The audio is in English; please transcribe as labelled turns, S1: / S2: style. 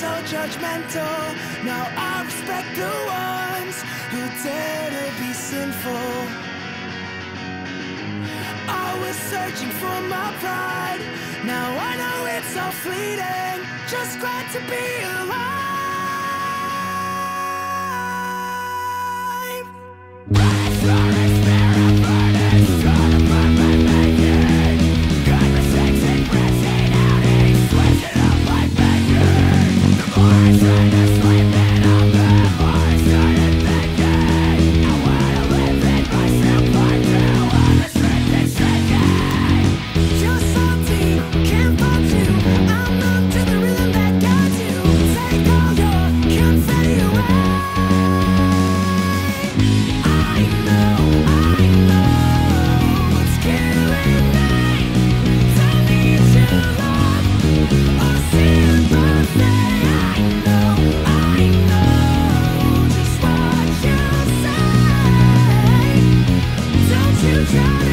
S1: so judgmental. Now I respect the ones who dare to be sinful. I was searching for my pride. Now I know it's all fleeting. Just glad to be alive. You're Don't you